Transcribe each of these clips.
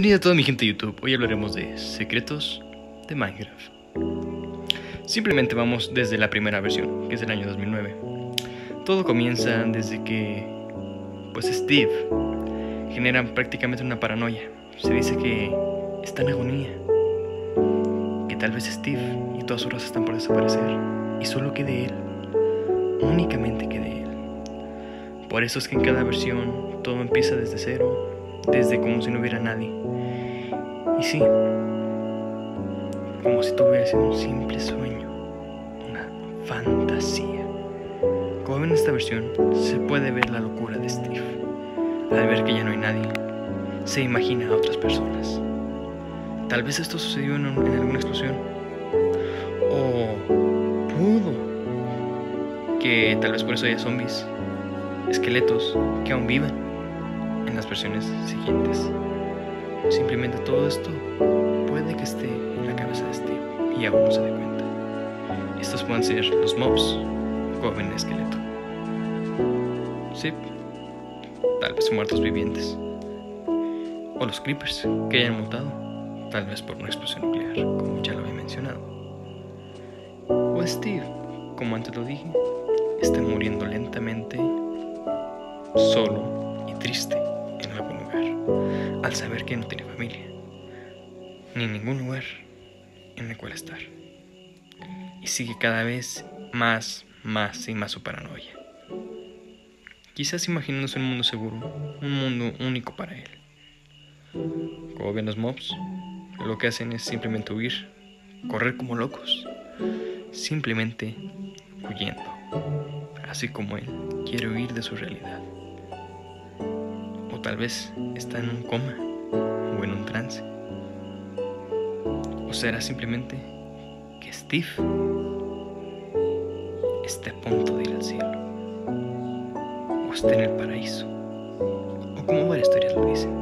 Bienvenido a toda mi gente de YouTube. Hoy hablaremos de secretos de Minecraft. Simplemente vamos desde la primera versión, que es del año 2009. Todo comienza desde que, pues Steve genera prácticamente una paranoia. Se dice que está en agonía, que tal vez Steve y todas sus razas están por desaparecer y solo quede él, únicamente quede él. Por eso es que en cada versión todo empieza desde cero, desde como si no hubiera nadie. Y sí, como si tuviese un simple sueño, una fantasía. Como en esta versión, se puede ver la locura de Steve. Al ver que ya no hay nadie, se imagina a otras personas. Tal vez esto sucedió en, en alguna explosión. O pudo que tal vez por eso haya zombies esqueletos que aún viven en las versiones siguientes. Simplemente todo esto puede que esté en la cabeza de Steve y aún no se dé cuenta. Estos pueden ser los mobs joven esqueleto. Sí, tal vez muertos vivientes. O los creepers que hayan mutado, tal vez por una explosión nuclear, como ya lo había mencionado. O Steve, como antes lo dije, está muriendo lentamente solo y triste en algún lugar, al saber que no tiene familia, ni ningún lugar en el cual estar. Y sigue cada vez más, más y más su paranoia. Quizás imaginándose un mundo seguro, un mundo único para él. Como ven los mobs, lo que hacen es simplemente huir, correr como locos, simplemente huyendo, así como él quiere huir de su realidad tal vez está en un coma o en un trance. O será simplemente que Steve esté a punto de ir al cielo. O esté en el paraíso. O como varias historias lo dicen.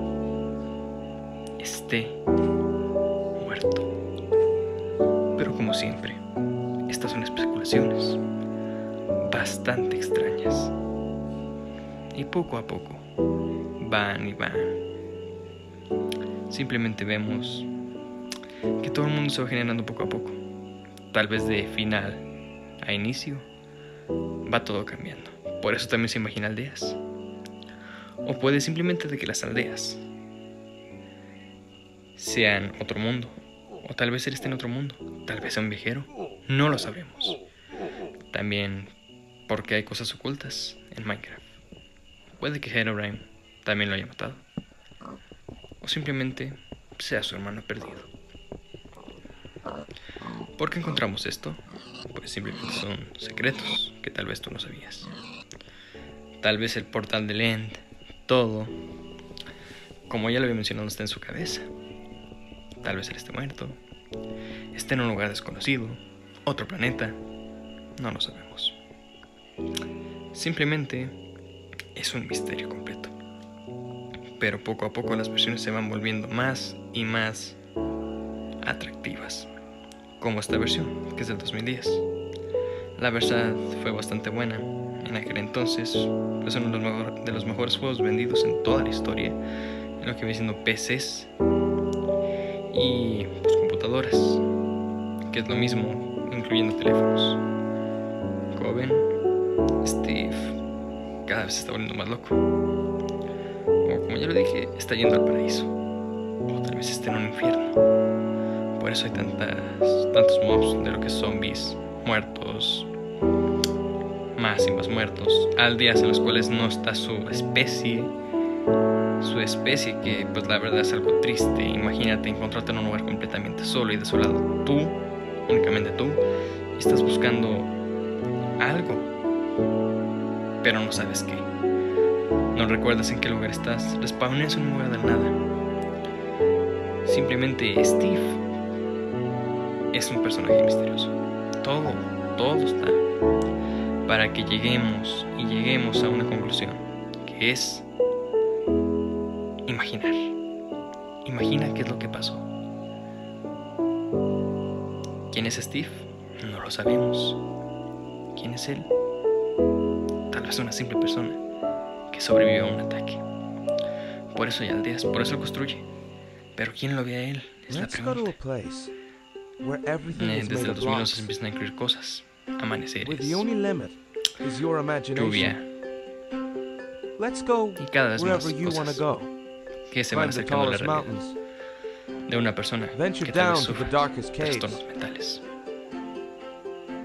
Esté muerto. Pero como siempre, estas son especulaciones bastante extrañas. Y poco a poco van y van. Simplemente vemos que todo el mundo se va generando poco a poco. Tal vez de final a inicio va todo cambiando. Por eso también se imagina aldeas. O puede simplemente de que las aldeas sean otro mundo. O tal vez él esté en otro mundo. Tal vez sea un viajero. No lo sabemos. También porque hay cosas ocultas en Minecraft. Puede que Herobrine también lo haya matado. O simplemente sea su hermano perdido. ¿Por qué encontramos esto? Pues simplemente son secretos que tal vez tú no sabías. Tal vez el portal del End, todo, como ya lo había mencionado, está en su cabeza. Tal vez él esté muerto, esté en un lugar desconocido, otro planeta, no lo sabemos. Simplemente es un misterio completo pero poco a poco las versiones se van volviendo más y más atractivas, como esta versión, que es del 2010. La verdad fue bastante buena. En aquel entonces fue uno de los, mejores juegos vendidos en toda la historia, en lo que viene siendo PCs y pues, computadoras, que es lo mismo, incluyendo teléfonos. Como Steve cada vez se está volviendo más loco como ya lo dije, está yendo al paraíso. O tal vez esté en un infierno. Por eso hay tantas, tantos mobs de lo que zombies, muertos, más y más muertos. Aldeas en las cuales no está su especie. Su especie que pues la verdad es algo triste. Imagínate encontrarte en un lugar completamente solo y desolado. Tú, únicamente tú, estás buscando algo. Pero no sabes qué. No recuerdas en qué lugar estás. Respawnes en un lugar del nada. Simplemente Steve es un personaje misterioso. Todo, todo está para que lleguemos y lleguemos a una conclusión, que es imaginar. Imagina qué es lo que pasó. ¿Quién es Steve? No lo sabemos. ¿Quién es él? Tal vez una simple persona sobrevivió a un ataque. Por eso hay aldeas, por eso construye. Pero ¿quién lo ve a él? Es la pregunta. Eh, Desde el of 2011 se empiezan a incluir cosas. Amaneceres, lluvia Let's go y cada vez más wherever you want to cosas go. que se van acercando a la realidad de una persona que tal vez sufre trastornos mentales.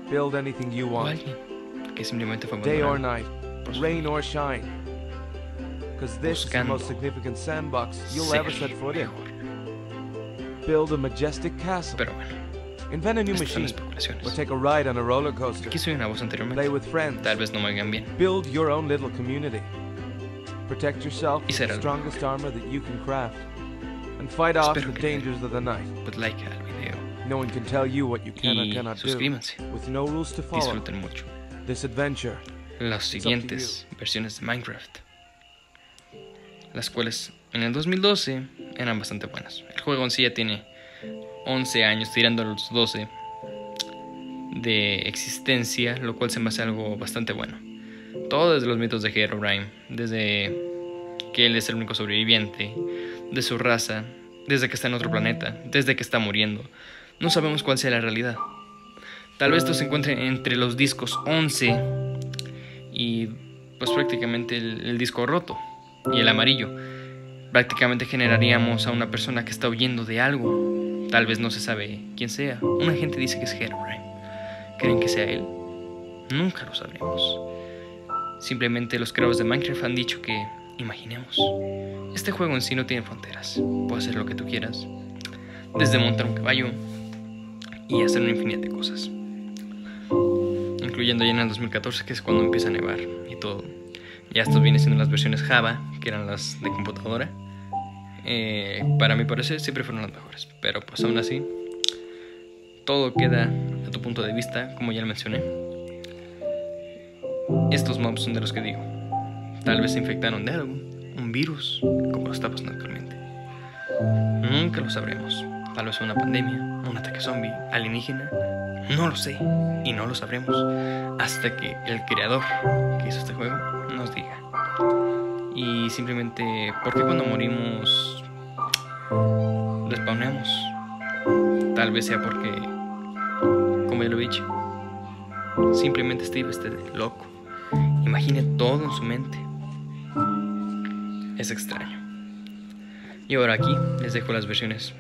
Build anything you O want, alguien que simplemente fue abandonado por su Because this is the most significant sandbox you'll ever set foot in. Build a majestic castle. Pero bueno, Invent a new machine. Or take a ride on a roller coaster. Aquí soy una voz Play with friends. Tal vez no me oigan bien. Build your own little community. Protect yourself with the strongest armor that you can craft. And fight off the dangers of the night. Pues like al video No one can tell you what you can or cannot do. With no rules to follow. Disfruten mucho. This adventure. Las siguientes versiones de Minecraft. Las cuales en el 2012 eran bastante buenas. El juego en sí ya tiene 11 años, tirando los 12 de existencia, lo cual se me hace algo bastante bueno. Todo desde los mitos de Herobrine, desde que él es el único sobreviviente, de su raza, desde que está en otro planeta, desde que está muriendo. No sabemos cuál sea la realidad. Tal vez esto se encuentre entre los discos 11 y pues prácticamente el disco roto y el amarillo. Prácticamente generaríamos a una persona que está huyendo de algo. Tal vez no se sabe quién sea. Una gente dice que es Herobrine. ¿Creen que sea él? Nunca lo sabremos. Simplemente los creadores de Minecraft han dicho que, imaginemos, este juego en sí no tiene fronteras. Puedes hacer lo que tú quieras. Desde montar un caballo y hacer una infinidad de cosas incluyendo ya en el 2014, que es cuando empieza a nevar y todo. Ya estos vienen siendo las versiones Java, que eran las de computadora. Eh, para mi parecer siempre fueron las mejores, pero pues aún así, todo queda a tu punto de vista, como ya lo mencioné. Estos mobs son de los que digo. Tal vez se infectaron de algo, un virus, como lo está pasando actualmente. Nunca lo sabremos. Tal vez una pandemia, un ataque zombie, alienígena, no lo sé y no lo sabremos hasta que el creador que hizo este juego nos diga. Y simplemente, ¿por qué cuando morimos respawnamos? Tal vez sea porque, como ya lo he dicho, simplemente Steve esté loco. Imagine todo en su mente. Es extraño. Y ahora aquí les dejo las versiones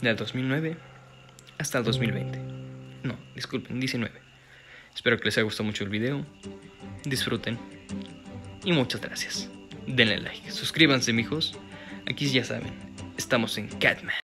del 2009 hasta el 2020. No, disculpen, 19. Espero que les haya gustado mucho el video. Disfruten. Y muchas gracias. Denle like. Suscríbanse, mijos. Aquí ya saben, estamos en Catman.